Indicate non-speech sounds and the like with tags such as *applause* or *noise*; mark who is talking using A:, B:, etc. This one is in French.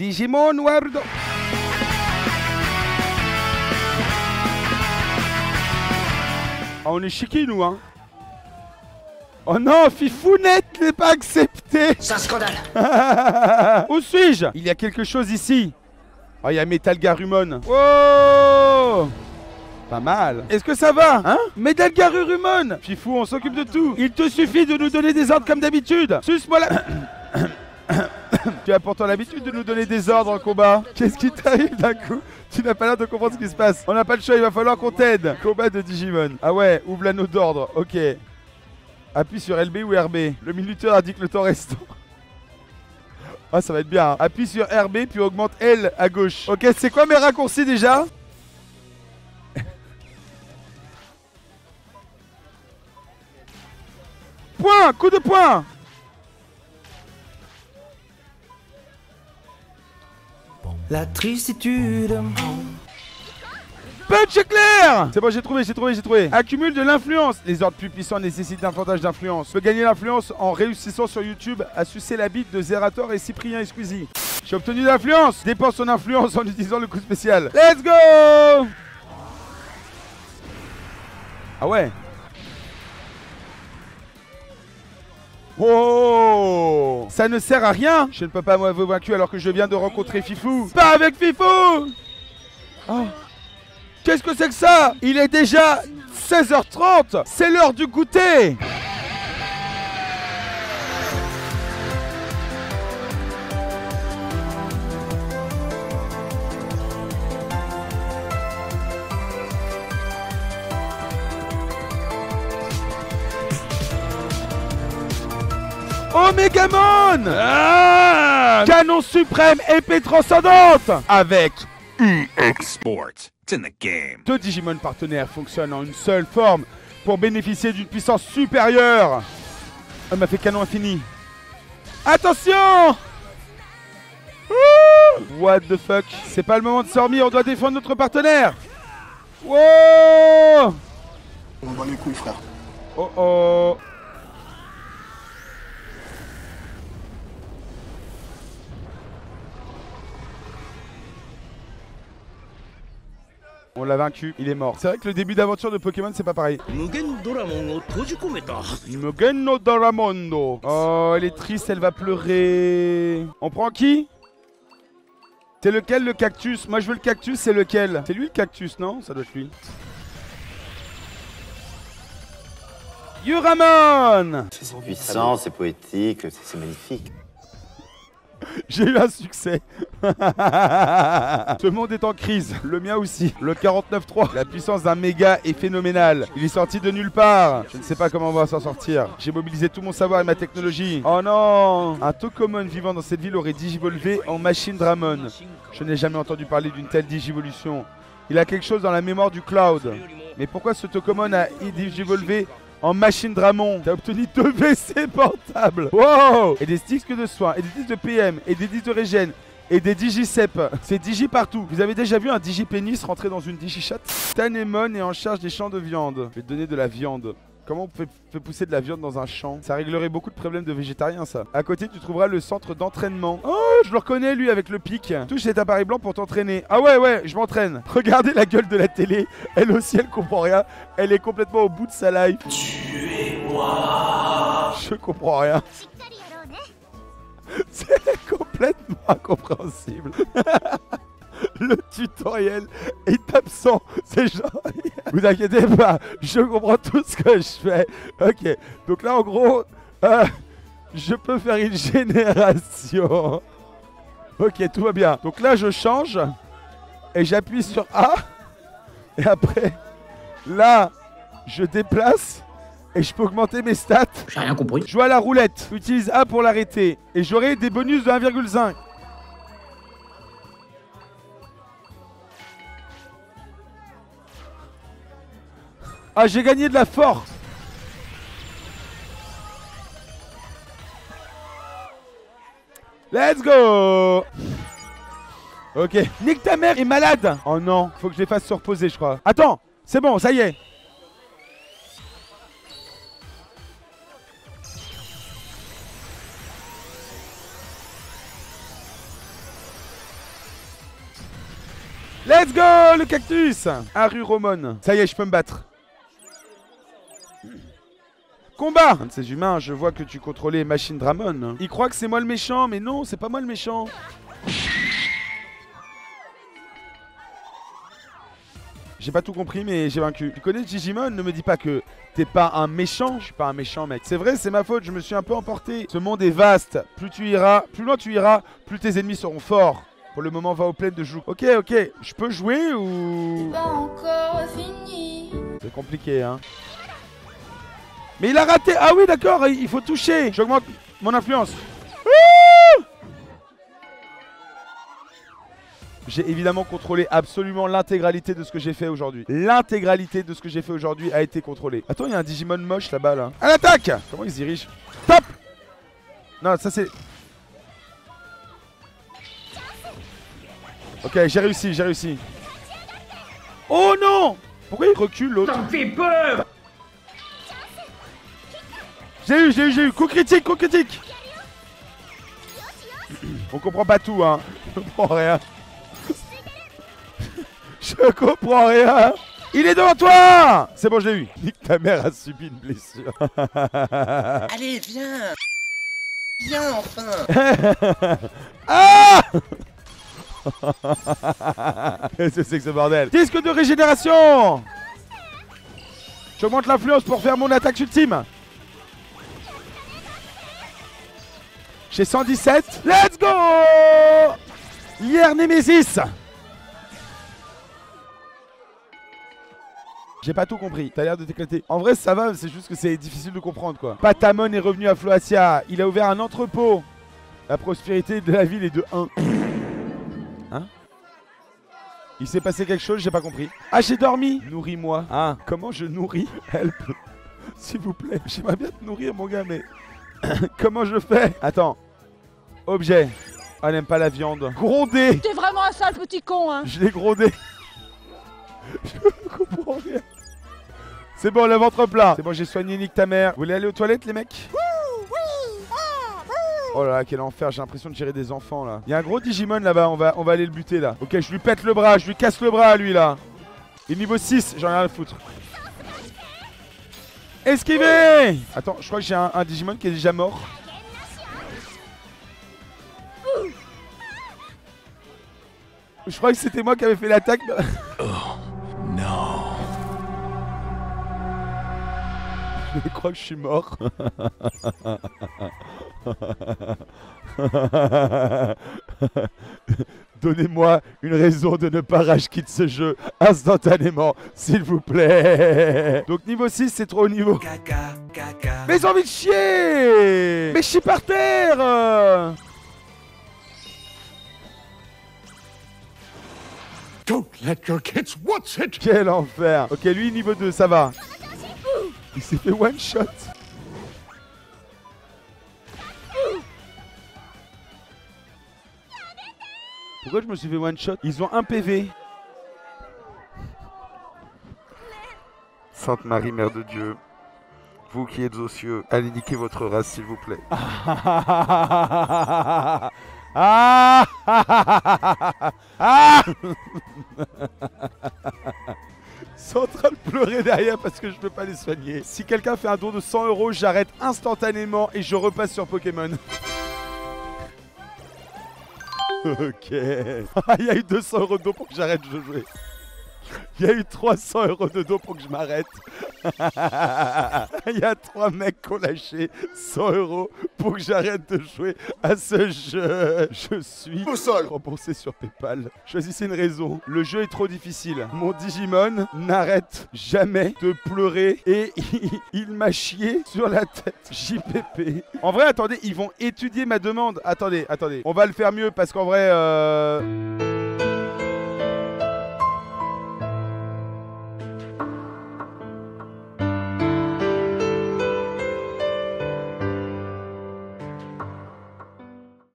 A: Digimon World. Ah, on est chiqués, nous, hein. Oh non, Fifounette n'est pas accepté.
B: C'est un scandale. *laughs*
A: Où suis-je? Il y a quelque chose ici. Oh, il y a Metal Garurumon. Oh Pas mal. Est-ce que ça va? Hein? Metal Garurumon Fifou, on s'occupe de tout. Il te suffit de nous donner des ordres comme d'habitude. Suce-moi la... *coughs* tu as pourtant l'habitude de nous donner des ordres en combat. Qu'est-ce qui t'arrive d'un coup Tu n'as pas l'air de comprendre ce qui se passe. On n'a pas le choix, il va falloir qu'on t'aide. Combat de Digimon. Ah ouais, ouvre l'anneau d'ordre. Ok. Appuie sur LB ou RB. Le minuteur indique le temps restant. Ah, ça va être bien. hein. Appuie sur RB puis augmente L à gauche. Ok, c'est quoi mes raccourcis déjà? Point Coup de poing
B: La tristitude.
A: Punch éclair C'est bon, j'ai trouvé, j'ai trouvé, j'ai trouvé. Accumule de l'influence. Les ordres plus puissants nécessitent davantage d'influence. Peut gagner l'influence en réussissant sur YouTube à sucer la bite de Zerator et Cyprien et Squeezie. J'ai obtenu de l'influence. Dépense son influence en utilisant le coup spécial. Let's go Ah ouais? Oh Ça ne sert à rien. Je ne peux pas m'avoir vaincu alors que je viens de rencontrer Fifou. Pas avec Fifou. Oh Qu'est-ce que c'est que ça? Il est déjà 16h30 C'est l'heure du goûter Omegamon ah Canon suprême, épée transcendante Avec
C: Export. It's in the game.
A: deux Digimon partenaires fonctionnent en une seule forme pour bénéficier d'une puissance supérieure. Elle m'a fait canon infini. Attention Ouh What the fuck? C'est pas le moment de s'ormir, on doit défendre notre partenaire Wow
D: On bat les couilles, frère.
A: Oh oh On l'a vaincu, il est mort. C'est vrai que le début d'aventure de Pokémon, c'est pas pareil. Mugen no Doramondo. Oh, elle est triste, elle va pleurer. On prend qui? C'est lequel le cactus? Moi je veux le cactus, c'est lequel? C'est lui le cactus, non? Ça doit être lui. Yuramon
E: C'est puissant, c'est poétique, c'est magnifique. *laughs*
A: J'ai eu un succès. *laughs* Ce monde est en crise, le mien aussi. Le 49.3, la puissance d'un méga est phénoménale. Il est sorti de nulle part. Je ne sais pas comment on va s'en sortir. J'ai mobilisé tout mon savoir et ma technologie. Oh non Un Tokomon vivant dans cette ville aurait digivolvé en machine Dramon. Je n'ai jamais entendu parler d'une telle digivolution. Il a quelque chose dans la mémoire du cloud. Mais pourquoi ce Tokomon a digivolvé en machine Dramon T'as obtenu deux WC portables Wow Et des sticks de soins, et des disques de PM, et des disques de régène, et des digicep. C'est digi partout. Vous avez déjà vu un digipénis rentrer dans une digichatte Tanemon est en charge des champs de viande. Je vais donner de la viande. Comment on peut fait pousser de la viande dans un champ Ça réglerait beaucoup de problèmes de végétariens, ça. À côté, tu trouveras le centre d'entraînement. Oh, je le reconnais, lui, avec le pic. Touche cet appareil blanc pour t'entraîner. Ah ouais, ouais, je m'entraîne. *laughs* Regardez la gueule de la télé. Elle aussi, elle comprend rien. Elle est complètement au bout de sa life. Je comprends rien. *laughs* C'est complètement incompréhensible. *laughs* *laughs* Le tutoriel est absent. C'est genre. *laughs* Vous inquiétez pas, je comprends tout ce que je fais. Ok, donc là en gros, euh, je peux faire une *laughs* génération. Ok, tout va bien. Donc là je change et j'appuie sur A. Et après, là, je déplace et je peux augmenter mes stats.
B: J'ai rien compris.
A: Joue à la roulette. Utilise A pour l'arrêter. Et j'aurai des bonus de 1,5. Ah, j'ai gagné de la force. Let's go Ok. Nick, ta mère est malade Oh non, faut que je les fasse se reposer, je crois. Attends, c'est bon, ça y est. Let's go, le cactus Haru Romon. Ça y est, je peux me battre. Combat Un de ces humains, je vois que tu contrôlais Machine Dramon. Il croit que c'est moi le méchant, mais non, c'est pas moi le méchant. J'ai pas tout compris, mais j'ai vaincu. Tu connais Digimon? Ne me dis pas que t'es pas un méchant. Je suis pas un méchant, mec. C'est vrai, c'est ma faute. Je me suis un peu emporté. Ce monde est vaste. Plus tu iras, plus loin tu iras, plus tes ennemis seront forts. Pour le moment, va au plaines de joue. Ok, ok. Je peux jouer ou?
D: Pas encore fini.
A: C'est compliqué, hein. Mais il a raté. Ah oui, d'accord. Il faut toucher. J'augmente mon influence. J'ai évidemment contrôlé absolument l'intégralité de ce que j'ai fait aujourd'hui. L'intégralité de ce que j'ai fait aujourd'hui a été contrôlée. Attends, il y a un Digimon moche là-bas, là. À l'attaque Comment il se dirige Top Non, ça c'est... Ok, j'ai réussi, j'ai réussi. Oh non Pourquoi il recule l'autre
B: Ça me fait
A: J'ai eu, j'ai eu, j'ai eu. Coup critique, coup critique On comprend pas tout, hein. Je comprends rien. *laughs* Je comprends rien. Il est devant toi C'est bon, je l'ai eu. Nick, ta mère a subi une blessure. *laughs*
F: Allez, viens Viens enfin *laughs*
A: Ah Qu'est-ce que c'est que ce bordel? Disque de régénération J'augmente l'influence pour faire mon attaque ultime. J'ai 117. Let's go Hier Nemesis J'ai pas tout compris, t'as l'air de t'éclater. En vrai, ça va, c'est juste que c'est difficile de comprendre quoi. Patamon est revenu à Floatia, il a ouvert un entrepôt. La prospérité de la ville est de 1. *coughs* Hein? Il s'est passé quelque chose, j'ai pas compris. Ah, j'ai dormi Nourris-moi. Ah, comment je nourris Help. *laughs* S'il vous plaît, j'aimerais bien te nourrir, mon gars, mais. *coughs* comment je fais Attends. Objet. Ah, elle aime pas la viande. Grondé
G: T'es vraiment un sale petit con, hein
A: Je l'ai grondé. *laughs* Je comprends rien. C'est bon, le ventre plat. C'est bon, j'ai soigné Nick ta mère. Vous voulez aller aux toilettes, les mecs? Oh là là, quel enfer, j'ai l'impression de gérer des enfants là. Il y a un gros Digimon là-bas, on va, on va aller le buter là. Ok, je lui pète le bras, je lui casse le bras à lui là. Et niveau 6, j'en ai rien à foutre. Esquiver Attends, je crois que j'ai un, un Digimon qui est déjà mort. Je crois que c'était moi qui avais fait l'attaque.
C: No.
A: Je crois que je suis mort. Donnez-moi une raison de ne pas rage quitte ce jeu instantanément, s'il vous plaît. Donc niveau 6, c'est trop haut niveau.
F: Caca, caca.
A: Mais j'ai envie de chier Mais je suis par terre
C: Don't let your kids watch it.
A: Quel enfer Ok, lui, niveau 2, ça va. Il s'est fait one shot. Pourquoi je me suis fait one shot? Ils ont un PV. Sainte Marie, Mère de Dieu, vous qui êtes aux cieux, allez niquer votre race, s'il vous plaît. *laughs* Ah Ah *laughs* Ils sont en train de pleurer derrière parce que je peux pas les soigner. Si quelqu'un fait un don de 100 euros, j'arrête instantanément et je repasse sur Pokémon. *laughs* ok. *laughs* Il y a eu 200 euros de don pour que j'arrête de jouer. Il y a eu 300 euros de dos pour que je m'arrête. *laughs* Il y a trois mecs qui ont lâché 100 euros pour que j'arrête de jouer à ce jeu. Je suis remboursé sur PayPal. Choisissez une raison. Le jeu est trop difficile. Mon Digimon n'arrête jamais de pleurer et il, *laughs* il m'a chié sur la tête. JPP. En vrai, attendez, ils vont étudier ma demande. Attendez, attendez. On va le faire mieux parce qu'en vrai... Euh...